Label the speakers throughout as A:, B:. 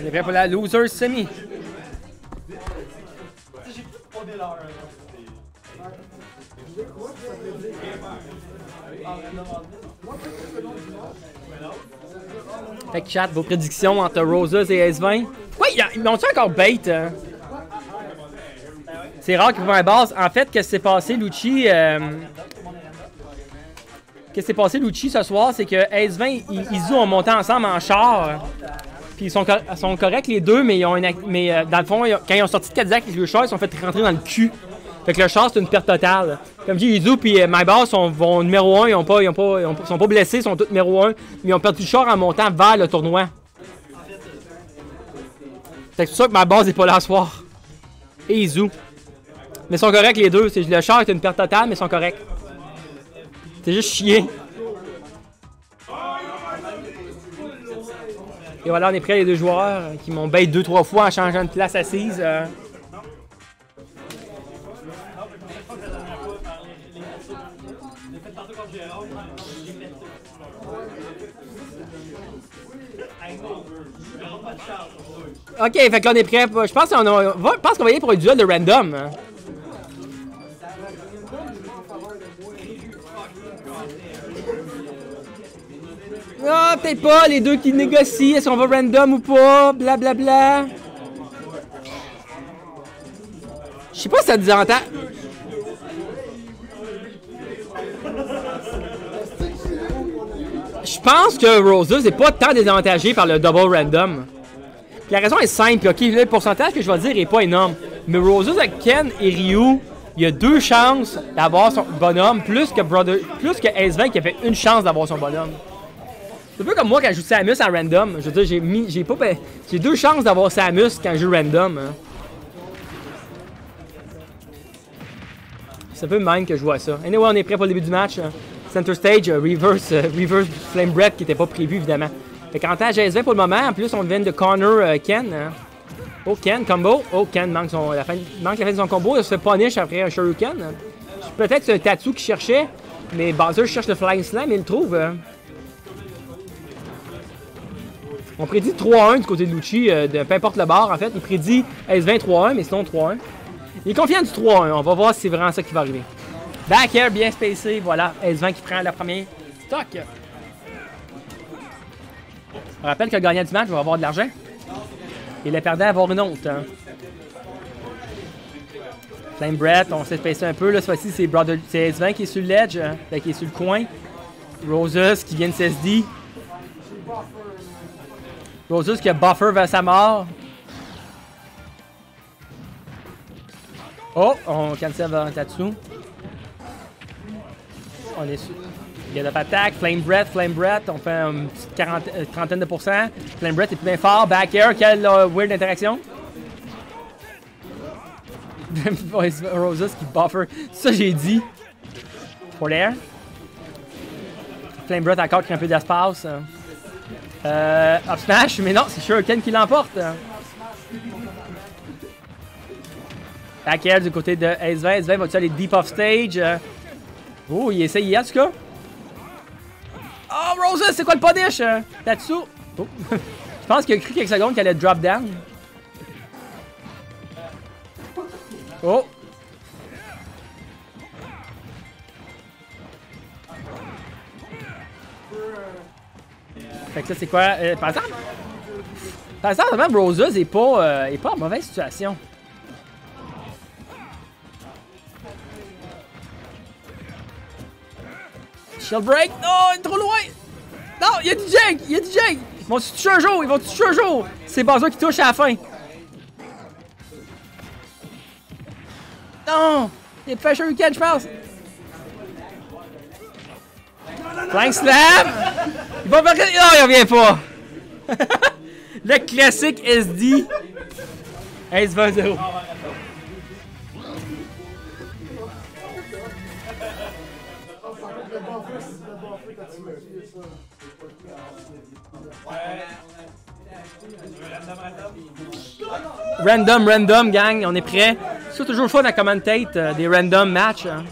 A: On est prêt pour la loser semi. Fait que chat, vos prédictions entre Roses et S20. Ouais, ils m'ont-tu encore bait? hein? C'est rare qu'ils prennent la base. En fait, qu'est-ce qui s'est passé, Lucci? euh, Qu'est-ce qui s'est passé, Lucci, ce soir? C'est que S20, ils, ils jouent en montant ensemble en char. Puis ils sont, cor- sont corrects les deux, mais, ils ont mais euh, dans le fond, quand ils ont sorti de Cadillac, les deux chars, ils sont fait rentrer dans le cul. Fait que le char, c'est une perte totale. Comme je dis, Izu puis euh, MyBoss sont vont numéro 1, ils, ont pas, ils, ont pas, ils sont pas blessés, ils sont tous numéro 1, mais ils ont perdu le char en montant vers le tournoi. Fait que c'est ça que ma base est pas là ce soir. Et Izu. Mais ils sont corrects les deux. Le char est une perte totale, mais ils sont corrects. C'est juste chier. Et voilà, on est prêts les deux joueurs euh, qui m'ont bait deux, trois fois en changeant de place assise. euh. Ok, fait que là on est prêt. Je pense qu'on va- va y aller pour un duel de random. Ah, peut-être pas, les deux qui négocient, est-ce qu'on va random ou pas, blablabla. Je sais pas si ça désavantage. Je pense que Roses n'est pas tant désavantagé par le double random. La raison est simple, ok, le pourcentage que je vais dire est pas énorme. Mais Roses avec Ken et Ryu, il y a deux chances d'avoir son bonhomme, plus que Brother, plus que S20 qui avait une chance d'avoir son bonhomme. C'est un peu comme moi quand je joue Samus en random. Je veux dire, j'ai mis, j'ai pas, pa- j'ai deux chances d'avoir Samus quand je joue random. hein. C'est un peu même que je vois ça. Anyway, on est prêt pour le début du match. hein. Center stage, euh, reverse, euh, reverse flame breath qui n'était pas prévu évidemment. Fait qu'avantage S20 pour le moment. En plus, on vient de corner euh, Ken. hein. Oh, Ken, combo. Oh, Ken manque, la fin, manque la fin de son combo. Il se punish après un Shuriken. Peut-être c'est un Tatsu qui cherchait, mais Bowser cherche le Flying Slam et il le trouve. On prédit 3-1 du côté de Lucci, euh, de peu importe le bar en fait. Il prédit S20 3-1, mais sinon 3-1. Il est confiant du 3-1. On va voir si c'est vraiment ça qui va arriver. Back air bien spacé, voilà. S20 qui prend le premier stock. On rappelle que le gagnant du match va avoir de l'argent. Et le perdant va avoir une honte. hein. Flame Brett, on s'est spacé un peu. Là, fois-ci, c'est Brother- c'est S20 qui est sur le ledge, hein, fait qui est sur le coin. Roses qui vient de SSD. Roses qui a buffer vers sa mort. Oh, on cancel un Tatsu. On est. Get up attack, Flame Breath, Flame Breath, on fait une petite euh, trentaine de pourcents. Flame Breath est plus bien fort. Back air, quelle euh, weird interaction. Roses qui buffer. Ça, j'ai dit. Pour l'air. Flame Breath encore qui a un peu d'espace. Euh, up smash, mais non, c'est Shuriken qui l'emporte. Air du côté de S20. S20 va-tu aller deep off stage? Euh, Oh, il essaye cas. Oh, Roses, c'est quoi le punish? euh, Tatsu. Oh. Je pense qu'il a cru quelques secondes qu'elle allait drop down. Oh. Fait que ça, c'est quoi? Euh, par exemple, par exemple, même Roses est pas, euh, est pas en mauvaise situation. Shield break! Non, il est trop loin! Non, il y a du jank! Il y a du jank! Ils vont tuer un jour! Ils vont tuer un jour! C'est Bowser qui touche à la fin! Non! Il a fait un shuriken, je pense! Flying Slam! Il va faire... Non, il revient pas! Le classique SD. Ace 20-0. Random, random, gang, on est prêt. C'est toujours fun à commentate euh, des random matchs. hein.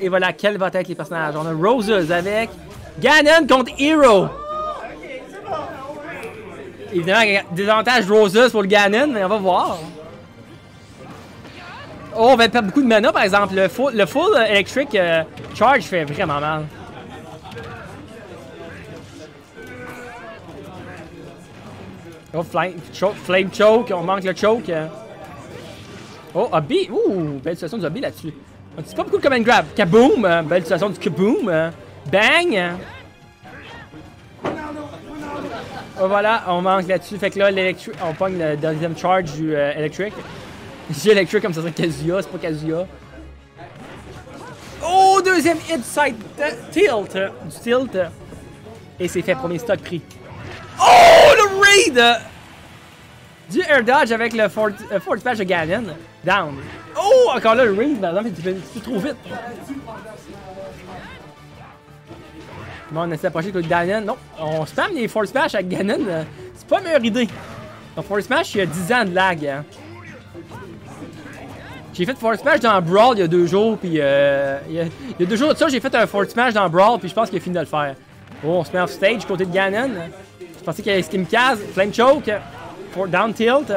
A: Et voilà, quels vont être les personnages? On a Roses avec Ganon contre Hero. évidemment, désavantage Roses pour le Ganon, mais on va voir. Oh, on va perdre beaucoup de mana, par exemple. Le full, le full electric euh, charge fait vraiment mal. Oh, flame, choke, flame choke, on manque le choke. Oh, Hobby, ouh, belle situation du Hobby là-dessus. C'est pas beaucoup de command grab. Kaboom, euh, belle situation du kaboom. euh, bang. Oh, voilà, on manque là-dessus. Fait que là, on pogne le deuxième charge du euh, électrique. J'ai électrique comme ça serait Kazuya, c'est pas Kazuya. Oh, deuxième hit side euh, tilt. euh, Du tilt. euh. Et c'est fait, premier stock pris. Oh, le raid! Du air dodge avec le fort, euh, fort smash de Ganon. Down. Oh, encore là, le par exemple, tu fais, tu trop vite. Bon, on essaie d'approcher avec le Ganon. Non, on spam les force smash avec Ganon. C'est pas la meilleure idée. Le force smash, il y a 10 ans de lag. hein. J'ai fait Force Smash dans Brawl il y a deux jours, puis euh, il, y a, il y a deux jours de ça, j'ai fait un Force Smash dans Brawl, puis je pense qu'il a fini de le faire. Oh, on se met off stage côté de Ganon. Je pensais qu'il y avait Skim Kaz, Flame Choke, for down tilt.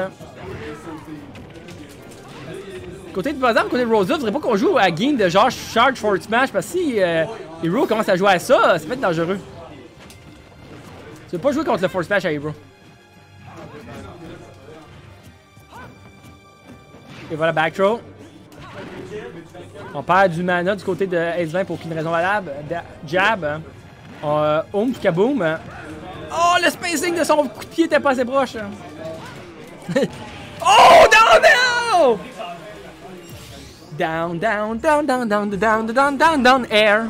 A: Côté de, par exemple, côté de Rosa, je voudrais pas qu'on joue à game de genre Charge Force Smash, parce que si euh, Hero commence à jouer à ça, ça peut être dangereux. Tu veux pas jouer contre le Force Smash à Hero. Et voilà, back throw. On perd du mana du côté de Ace 20 pour aucune raison valable. Jab. hein. Euh, kaboom. Oh, le spacing de son coup de pied était pas assez proche. oh, down, down! Down, down, down, down, down, down, down, down, down, air.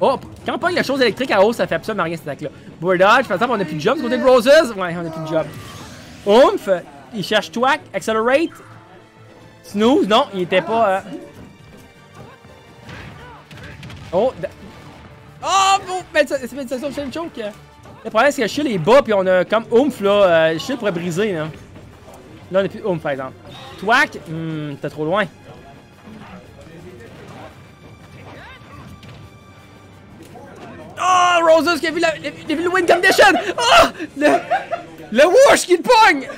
A: Oh, quand on pogne la chose électrique à haut, ça fait absolument rien cette attaque-là. Board dodge, par exemple, on a plus de job du côté de Roses. Ouais, on a plus de job. Oomph, il cherche twack, accelerate. Snooze, non, il était pas. euh, Oh! Oh! Bon, mais ça- c'est une choke. Le problème, c'est que Shield est bas, puis on a comme oomph là. Euh, pourrait briser, là. Là, on a plus oomph, par exemple. Twack, hmm, t'es trop loin. Oh! Roses qui a vu, la, vu le win condition! Oh! Le, le whoosh qui le pogne!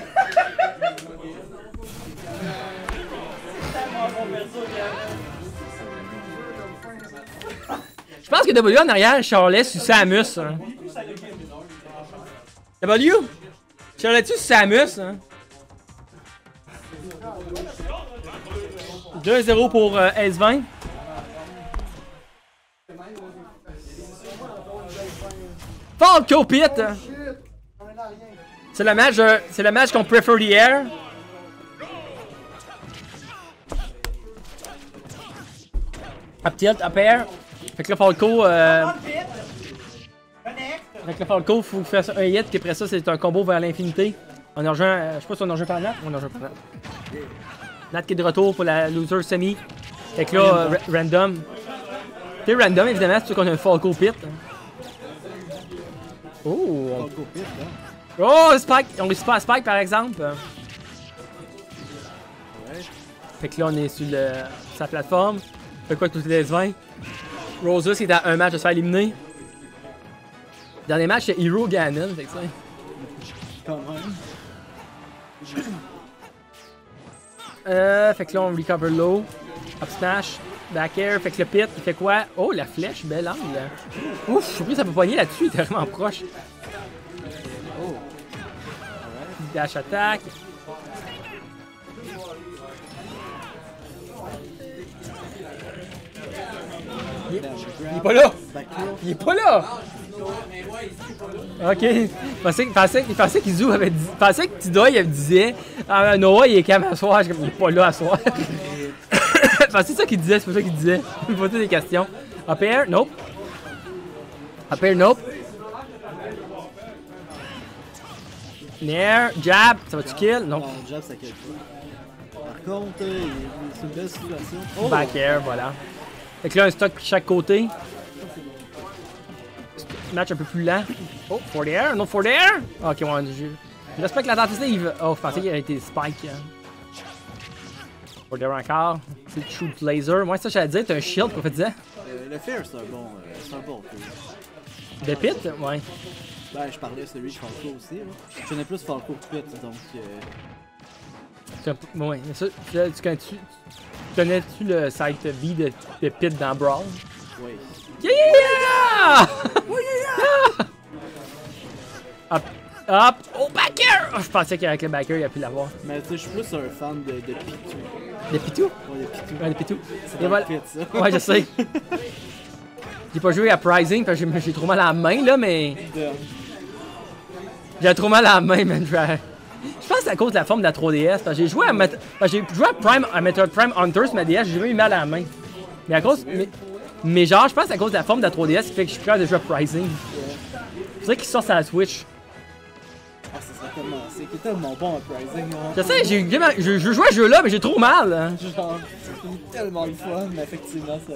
A: Je pense que W en arrière, Charlet sur Samus. Hein. W? Charlet-tu sur Samus? Hein? 2-0 pour euh, S20. Falco Pit! hein. C'est le match, euh, c'est le match qu'on préfère hier. Up tilt, up air. Fait que là, Falco, euh, que là, Falco, faut faire ça un hit, puis après ça, c'est un combo vers l'infinité. On a rejoint, euh, je sais pas si on a rejoint par Nat. On a rejoint par Nat. Nat qui est de retour pour la loser semi. Fait que là, euh, ra- random. Sais, random, évidemment, c'est sûr qu'on a un Falco pit. Oh! Oh, Spike! On réussit pas à Spike, par exemple. Fait que là, on est sur le, sa plateforme. Fait quoi, tous les 20? Rosa, c'est à un match de se faire éliminer. Dernier match, c'est Hero Ganon, fait que ça. Euh, fait que là, on recover low. Up smash. Back air. Fait que le pit, il fait quoi? Oh, la flèche, bel angle. Ouf, je suis surpris, ça peut poigner là-dessus, il était vraiment proche. Dash attack. Il, il est pas là! Il est pas là! Ok, il pensait, pensait, il pensait qu'Izu avait dit, il pensait que Tidoy il disait Ah, Noah il est calme à soir, Je il est pas là à soir. Enfin, c'est ça qu'il disait, c'est pas ça qu'il disait. Il me posait des questions. Up air, nope. Up air, nope. Nair, jab, ça va-tu kill? Non.
B: Non, jab, ça kill pas. Par contre, euh, c'est une belle situation. Oh!
A: Back air, voilà. Fait que là, un stock chaque côté. Match un peu plus lent. Oh, for the air, non for the air? Ok, ouais, je, je respecte la tentative. Oh, je pensais qu'il avait été spike. hein. For the air encore. C'est le shoot laser. Moi, ça, j'allais dire, t'as un shield, qu'on fait dire.
B: Euh, le Fear, c'est un bon. euh, c'est un bon.
A: De pit? Ouais.
B: Ben, je parlais de celui de Falco aussi. Là. Je connais plus Falco Pit, donc. Euh...
A: C'est un peu- Ouais, mais ça, tu, tu connais-tu tu connais-tu le site V de, de Pit dans Brawl?
B: Oui.
A: Yeah! yeah, yeah! Hop, hop, oh backer! Oh, je pensais qu'avec le backer, il a pu l'avoir.
B: Mais tu sais, je suis plus un fan de, de Pitou.
A: De Pitou?
B: Ouais, de Pitou.
A: Ouais, de Pitou.
B: C'est
A: voilà.
B: pit, ça.
A: Ouais, je sais. J'ai pas joué à Pricing parce que j'ai- trop mal à la main, là, mais. J'ai trop mal à la main, man. Je je pense que c'est à cause de la forme de la 3DS. Parce que j'ai joué à, Met- j'ai joué à Prime, à Prime Hunter sur ma DS, j'ai jamais eu mal à la main. Mais à cause. Mais, mais genre, je pense que c'est à cause de la forme de la 3DS qui fait que je suis capable de jouer à Pricing. C'est vrai qu'il sort sur la Switch.
B: Ah, ça serait tellement. C'est tellement bon à Pricing. hein.
A: Je sais, j'ai je, je joue à ce jeu-là, mais j'ai trop mal. hein.
B: Genre, c'est tellement le fun, mais effectivement, ça.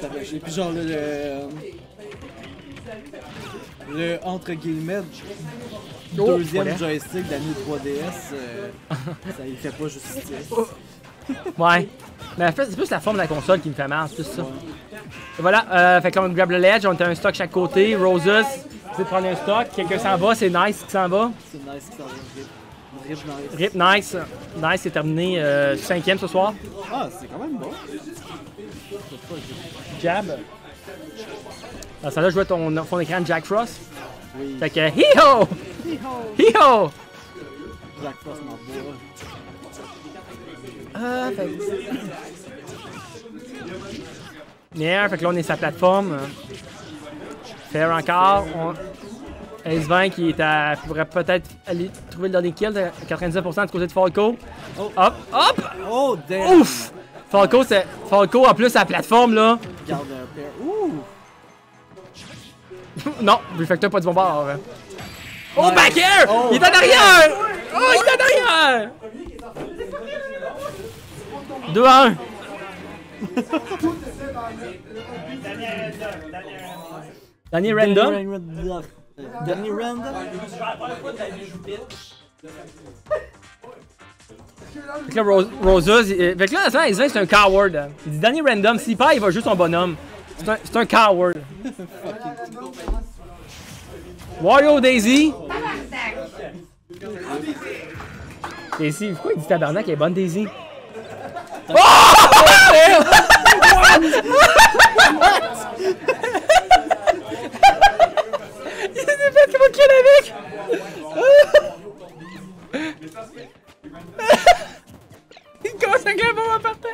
B: Ça chier. Puis, genre, le. Le, le, entre guillemets.
A: Oh,
B: deuxième
A: voilà.
B: joystick de la New 3DS, euh, ça y fait pas justice.
A: Ouais. Mais en fait, c'est plus la forme de la console qui me fait mal, c'est plus ça. Et voilà, euh, fait qu'on grab le ledge, on a un stock chaque côté. Roses, tu veux prendre un stock, quelqu'un s'en va, c'est nice qui s'en va.
B: C'est nice que ça va rip. Rip nice.
A: Rip, nice. Nice, c'est terminé euh, cinquième ce soir.
B: Ah, c'est quand même bon.
A: Jab. Ah, ça là, je vois ton fond d'écran de Jack Frost.
B: Oui.
A: Fait que, hi-ho!
B: Hi-ho!
A: Hi-ho!
B: Jack Frost m'en.
A: Ah, fait Yeah, fait que là, on est la plateforme. Faire encore. On... Ace-20 qui est à. pourrait peut-être aller trouver le dernier kill, à 99% du côté de Falco.
B: Oh.
A: Hop, hop!
B: Oh, damn!
A: Ouf! Falco, c'est. Falco, en plus, à la plateforme, là.
B: Garde un paire. Ouh!
A: non, le facteur pas du bon bord. hein. Oh,
B: Nice.
A: backer!
B: Oh.
A: Il est en arrière! Oh, il est en arrière! 2 à 1. Dernier random?
B: Dernier random. Dernier random.
A: Fait que là, Rose, Roses, il- fait que là, à ce moment, il se dit que c'est un coward. Il dit dernier random, s'il perd, il va jouer son bonhomme. C'est un, c'est un coward. Wario Daisy. Daisy, pourquoi il dit tabarnak, elle est bonne Daisy? Oh! il s'est fait comme un kill avec! Il commence bon en partant.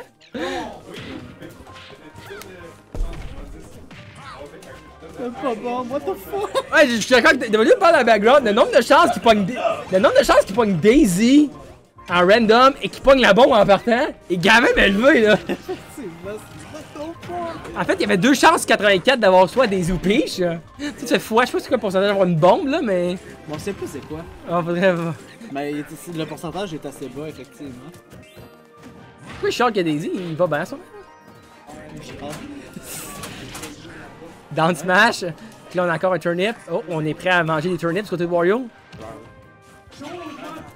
B: C'est pas bon, what the fuck?
A: Ouais, je suis d'accord que devenu pas dans le background. Le nombre de chances qu'il pogne, le nombre de chances qu'il pogne Daisy en random et qu'il pogne la bombe en partant est quand même élevé là. En fait, il y avait deux chances sur 84 d'avoir soit Daisy ou Peach. là. Tu sais, fois, je sais pas c'est quoi le pourcentage d'avoir une bombe là, mais.
B: Bon, on sait pas c'est quoi.
A: On faudrait.
B: Mais il le pourcentage est assez bas, effectivement.
A: Pourquoi je que Daisy, il va bien ça?
B: Ah.
A: Down smash. Puis là, on a encore un turnip. Oh, on est prêt à manger des turnips côté de Wario.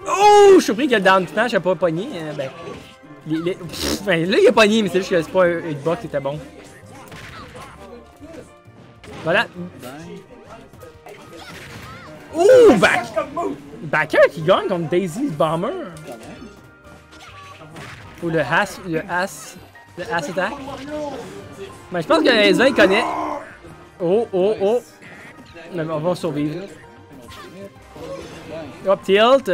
A: Oh, je suis surpris que le down smash a pas pogné. Euh, Ben, les- les- pff, ben, là, il a pogné, mais c'est juste que c'est pas un hitbox qui était bon. Voilà.
B: Ben,
A: Ouh, back... Backer qui gagne contre Daisy's Bomber. Ou le As, le As, le As Attack. Mais je pense que les uns ils connaissent. Oh, oh, oh. Mais on va survivre. Hop, tilt.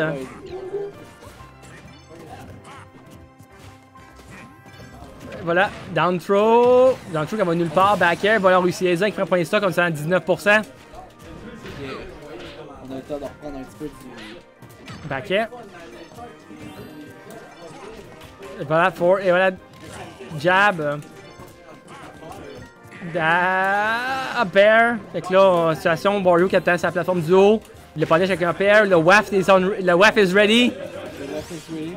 A: Voilà, down throw. Down throw qui va nulle part. Back air. Voilà, on uns qui prend le premier stock comme ça à 19%.
B: On a le temps de reprendre un petit peu du.
A: Back air. Et voilà, four. Et voilà, jab. Da... Up air. Fait que là, situation, Wario qui attend sa plateforme du haut. Le punish avec un pair. Le WAF is, on... le WAF is ready.
B: Le ref is ready.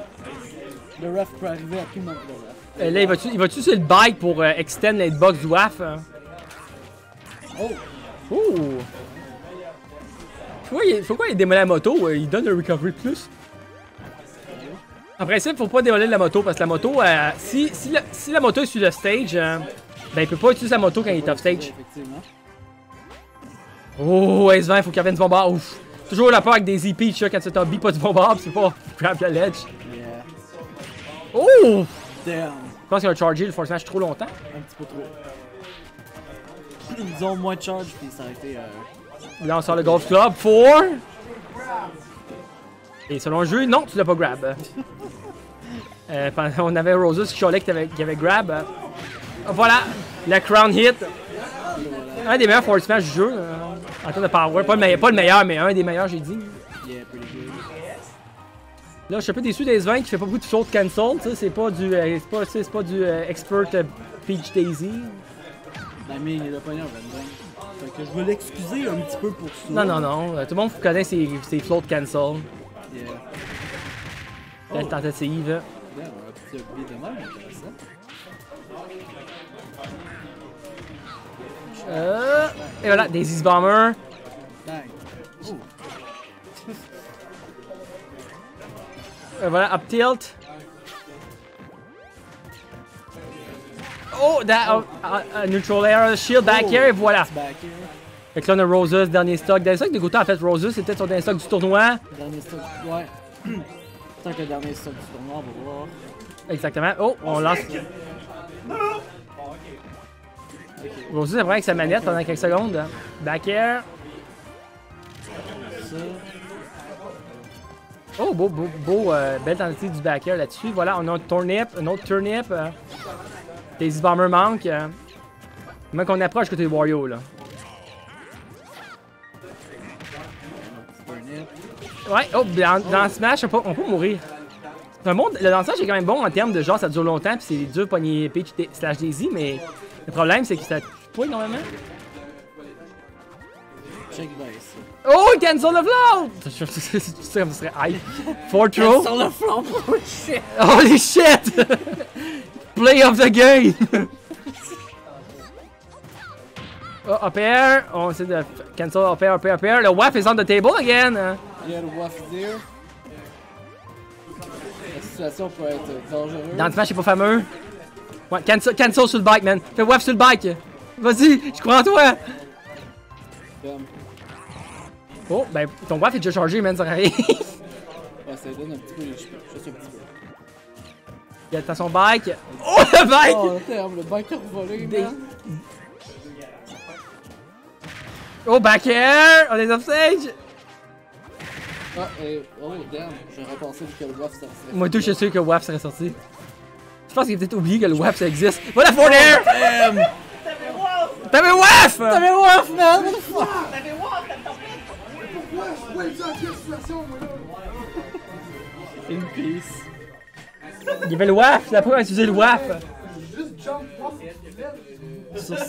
B: Le ref peut arriver à tout moment le ref.
A: Euh, là, il va-tu il va-tu sur le bike pour euh, extend la hitbox du WAF? hein?
B: Oh!
A: Ouh! Pourquoi il, pourquoi il démolit la moto? euh, Il donne un recovery plus. En principe, faut pas démolir la moto parce que la moto, euh, si, si, la, si la moto est sur le stage, euh, ben il peut pas utiliser la moto quand il est off stage. Oh, S20, faut qu'il revienne du bombard. Ouf. Toujours la peur avec des EP, tu quand tu t'as pas du pis c'est pas grab la ledge. Oh!
B: Damn.
A: Je pense qu'il a chargé le force smash trop longtemps.
B: Un petit peu trop. Disons moins de charge, puis ça a été. Euh...
A: Là, on sort le golf club. 4. Et selon le jeu, non, tu l'as pas grab. Euh, on avait Roses qui chialait qui avait, avait grab. Voilà, la crown hit. Un des meilleurs force smash du jeu. euh, en termes de power. Pas le, meilleur, pas le meilleur, mais un des meilleurs, j'ai dit.
B: Yeah, pretty.
A: Là, je suis un peu déçu des 20 qui fait pas beaucoup de saut de cancel. tu sais, C'est pas du, euh, c'est pas, c'est pas du euh, expert euh, Peach Daisy.
B: La mine, il a pas en 22. Fait que je veux l'excuser un petit peu pour ça.
A: Non, non, non. Tout le monde connaît ses, ses floats de cancel.
B: Yeah.
A: La tentative.
B: Un petit de intéressant.
A: Euh, et voilà, Daisy's Bomber. Voilà, up tilt. Oh, that, uh, uh, neutral air, shield back
B: Oh,
A: here, et voilà.
B: Back here.
A: Fait que là, on a Roses, dernier stock. Dernier stock de Gouta, en fait, Roses, c'était son dernier stock du tournoi.
B: Dernier stock. Ouais. Tant que le dernier stock du tournoi, on va voir.
A: Exactement. Oh, on lance. Roses, c'est vrai avec sa manette pendant quelques secondes. Back air.
B: Ça.
A: Oh, beau, beau, beau euh, belle tentative du back air là-dessus. Voilà, on a un turnip, un autre turnip. Euh, Daisy Bomber manque. Euh, même qu'on approche côté Wario, là? Ouais, oh, dans, dans Smash, on peut, on peut mourir. Un bon, le dansage est quand même bon en termes de genre, ça dure longtemps, puis c'est dur pogner Peach slash Daisy, mais le problème, c'est que ça tue pas énormément.
B: Check base.
A: Oh, cancel the float! Je sais que ça serait high. Four throw.
B: Sur le flanc, oh shit!
A: Holy shit! Play of the game! oh, up air. On essaie de cancel up air, up air, up air. Le WAF is on the table again.
B: Il y a le waff there. La situation peut être dangereuse.
A: Dans le Smash, c'est pas fameux. Ouais, cancel, cancel sur le bike, man. Fais WAF sur le bike. Vas-y, je crois en toi.
B: Comme,
A: Oh, ben, ton WAF est déjà chargé, man, ça arrive.
B: ouais, ça donne un petit peu les cheveux. Juste un petit peu.
A: Il a son bike. Oh, le bike!
B: Oh, damn, le bike a revolé,
A: Des-
B: man.
A: Oh, back air! On est off stage!
B: Ah, et, oh, damn, j'aurais pensé que le waff, ça serait.
A: Moi, tout, je suis sûr que WAF serait sorti. Je pense qu'il a peut-être oublié que le WAF, ça existe. Voilà, for air!
B: Damn!
A: T'avais WAF!
B: T'avais waff, man! What the fuck? In peace.
A: Il y avait le WAF, il a pas utilisé le WAF.
B: Sur ce,